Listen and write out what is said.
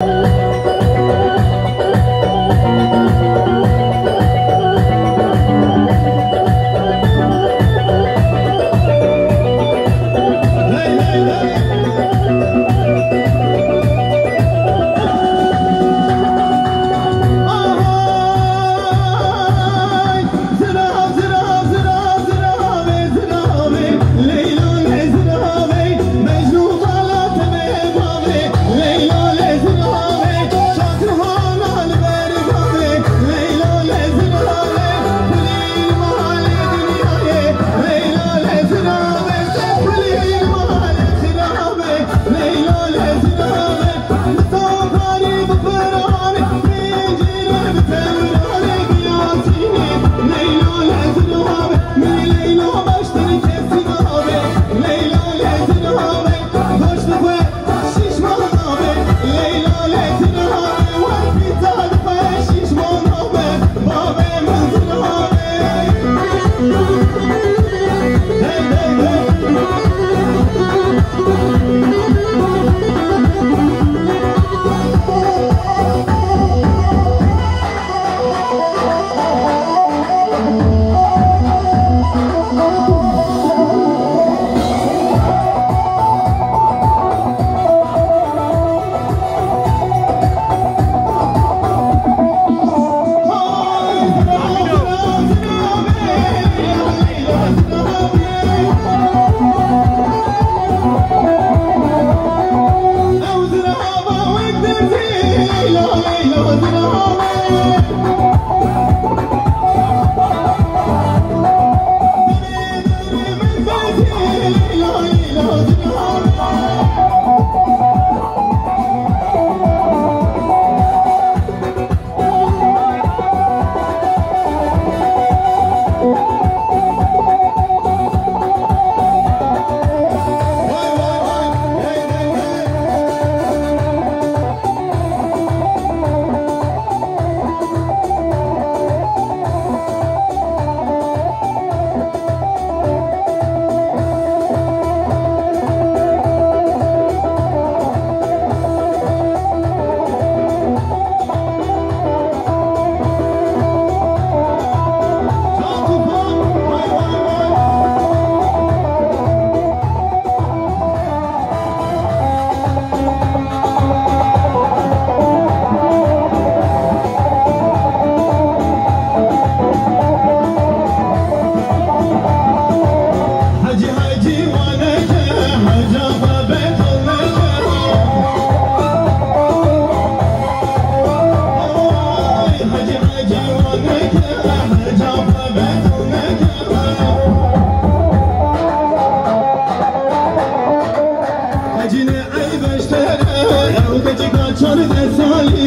Acine beştere Gecik açar desali